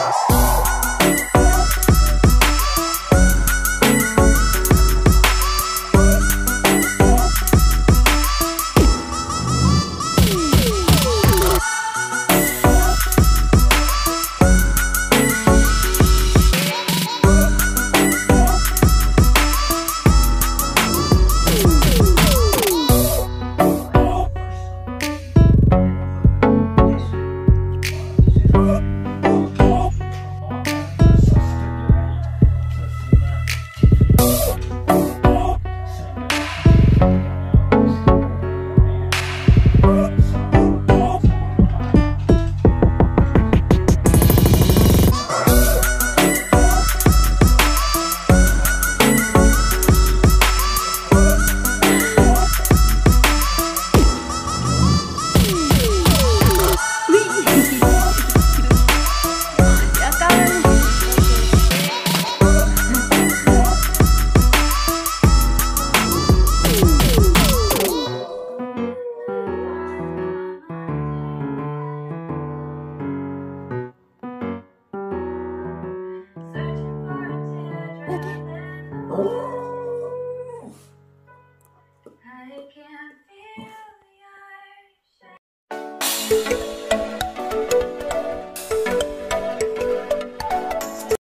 Podcast.